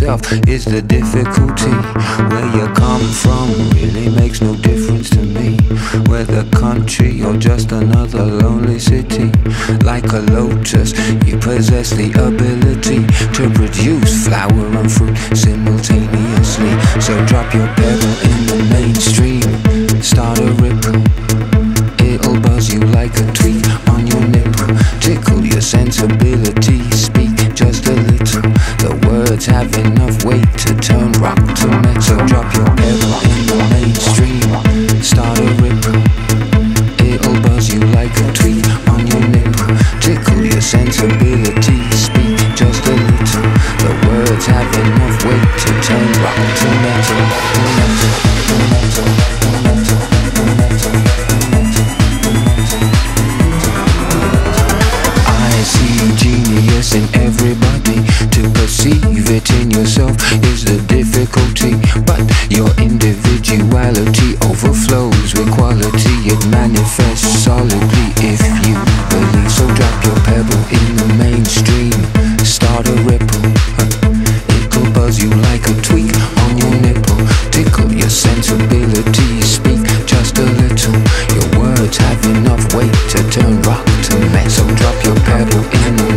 yourself is the difficulty. Where you come from really makes no difference to me. Whether country or just another lonely city. Like a lotus, you possess the ability to produce flower and fruit simultaneously. So drop your have enough weight to turn rock to metal. Drop your pedal in the mainstream. Start a ripple. It'll buzz you like a tweet on your nipple. Tickle your sensibility. Speak just a little. The words have enough weight to turn rock to metal. Metal, metal, metal, metal, I see genius in everybody. To perceive limiting yourself is the difficulty But your individuality overflows with quality. It manifests solidly if you believe. So drop your pebble in the mainstream. Start a ripple. It could buzz you like a tweak on your nipple. Tickle your sensibility. Speak just a little. Your words have enough weight to turn rock to metal. So drop your pebble in the